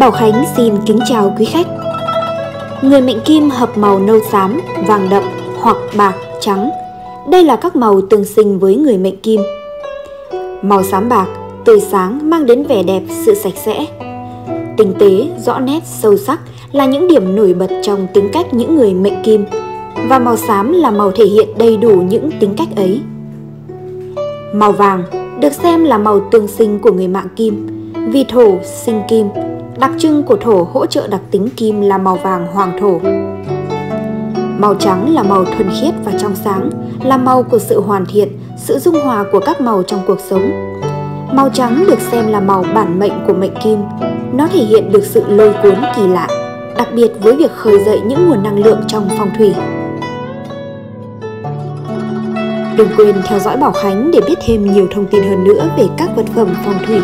Bảo Khánh xin kính chào quý khách. Người mệnh kim hợp màu nâu xám, vàng đậm hoặc bạc, trắng. Đây là các màu tương sinh với người mệnh kim. Màu xám bạc, tươi sáng mang đến vẻ đẹp, sự sạch sẽ. Tinh tế, rõ nét, sâu sắc là những điểm nổi bật trong tính cách những người mệnh kim và màu xám là màu thể hiện đầy đủ những tính cách ấy. Màu vàng được xem là màu tương sinh của người mạng kim, vì thổ sinh kim, đặc trưng của thổ hỗ trợ đặc tính kim là màu vàng hoàng thổ. Màu trắng là màu thuần khiết và trong sáng, là màu của sự hoàn thiện, sự dung hòa của các màu trong cuộc sống. Màu trắng được xem là màu bản mệnh của mệnh kim. Nó thể hiện được sự lôi cuốn kỳ lạ, đặc biệt với việc khơi dậy những nguồn năng lượng trong phong thủy. Đừng quên theo dõi Bảo Khánh để biết thêm nhiều thông tin hơn nữa về các vật phẩm phong thủy.